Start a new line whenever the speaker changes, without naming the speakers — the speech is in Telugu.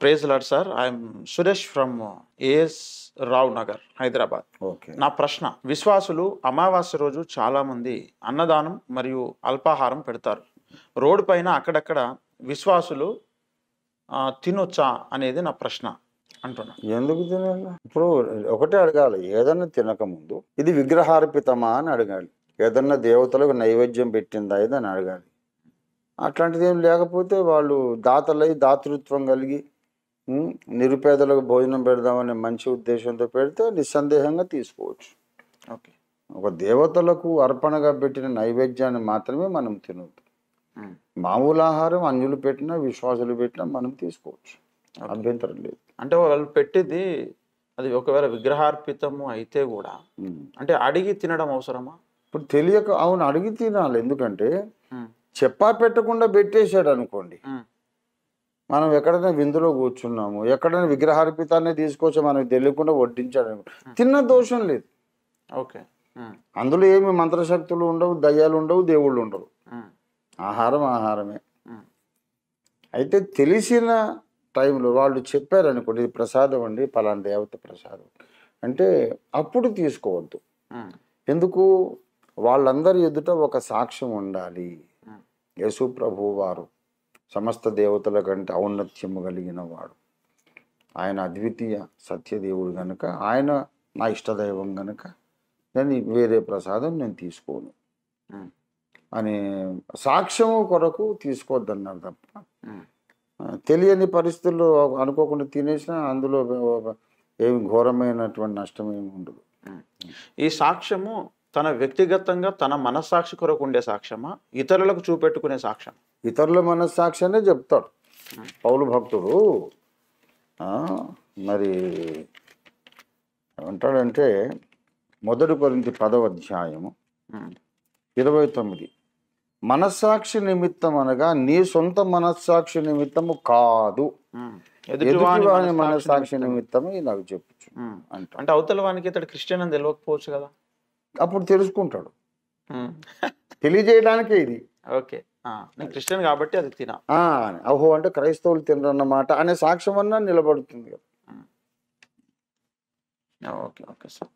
Praise Lord sir I'm Suresh from A S Rao Nagar Hyderabad.
Okay.
నా ప్రశ్న విశ్వాసులు అమావాస్య రోజు చాలా మంది అన్నదానం మరియు అల్పాహారం పెడతారు. రోడ్డు పైన అక్కడక్కడ విశ్వాసులు తినొచ్చా అనేది నా ప్రశ్న అంటున్నా.
ఎందుకు తినాలి ఇప్పుడు ఒకటే అడగాలి ఏదన్నా తినకముందు ఇది విగ్రహార్పితమా అని అడగాలి. ఏదన్నా దేవతలకు నైవేద్యం పెట్టిందా ఇది అని అడగాలి. అట్లాంటిది ఏం లేకపోతే వాళ్ళు దాతలై దాతృత్వం కలిగి నిరుపేదలకు భోజనం పెడదామనే మంచి ఉద్దేశంతో పెడితే నిస్సందేహంగా తీసుకోవచ్చు.
ఓకే.
ఒక దేవతలకు అర్పణగా పెట్టిన నైవేద్యాన్ని మాత్రమే మనం తినొద్దు.
ఉమ్.
మామూలు ఆహారం అన్యులు పెట్టినా విశ్వాసులు పెట్టినా మనం తీసుకోవచ్చు. అభ్యంతరం లేదు.
అంటే వాళ్ళు పెట్టింది అది ఒకవేళ విగ్రహార్పితము అయితే కూడా. అంటే అడిగి తినడం అవసరమా?
ఇప్పుడు తెలియక అవును అడిగి తినాలి. ఎందుకంటే చెప్పా పెట్టకుండా పెట్టేశాడు అనుకోండి. మనం ఎక్కడైనా విందులో కూర్చున్నాము ఎక్కడైనా విగ్రహార్పితాన్ని తీసుకొచ్చి మనకు తెలియకుండా వడ్డించాడు అనుకో తిన్న దోషం లేదు.
ఓకే.
అందులో ఏమి మంత్రశక్తులు ఉండవు దయ్యాలు ఉండవు దేవుళ్ళు ఉండవు ఆహారం ఆహారమే. అయితే తెలిసిన టైంలో వాళ్ళు చెప్పారు అనుకోండి ఇది ప్రసాదం అండి పలానా దేవత ప్రసాదం. అంటే అప్పుడు తీసుకోవద్దు. ఎందుకు? వాళ్ళందరి ఎదుట ఒక సాక్ష్యం ఉండాలి. యేసు ప్రభు వారు సమస్త దేవతల కంటే ఔన్నత్యము కలిగిన వాడు ఆయన అద్వితీయ సత్యదేవుడు గనుక ఆయన నా ఇష్టదైవం గనుక నేను వేరే ప్రసాదం నేను తీసుకోను. అని సాక్ష్యము కొరకు తీసుకోవద్దన్నారు తప్ప తెలియని పరిస్థితుల్లో అనుకోకుండా తినేసినా అందులో ఏమి ఘోరమైనటువంటి నష్టం ఏమి ఉండదు.
ఈ సాక్ష్యము తన వ్యక్తిగతంగా తన మనస్సాక్షి కొరకు ఉండే సాక్ష్యమా? ఇతరులకు చూపెట్టుకునే సాక్ష్యం
ఇతరుల మనస్సాక్షినే చెప్తాడు. పౌలు భక్తుడు ఆ, మరి ఏమంటాడంటే మొదటి కొరింతి పదవ అధ్యాయము ఇరవై తొమ్మిది. మనస్సాక్షి నిమిత్తం అనగా నీ సొంత మనస్సాక్షి నిమిత్తము కాదు.
మనస్సాక్షి
మనస్సాక్షి
నిమిత్తం.
నిమిత్తమే నాకు చెప్పచ్చు. అంటే
అవతల వానికి ఇతడు క్రిస్టియన్ అని తెలియకపోవచ్చు కదా.
అప్పుడు తెలుసుకుంటాడు. తెలియజేయడానికే ఇది.
ఓకే. నేను క్రిస్టియన్ కాబట్టి అది తిన.
ఆ, అహో అంటే క్రైస్తవులు తినరన్నమాట అనే సాక్ష్యం అన్నా నిలబడుతుంది కదా.
Okay okay sir.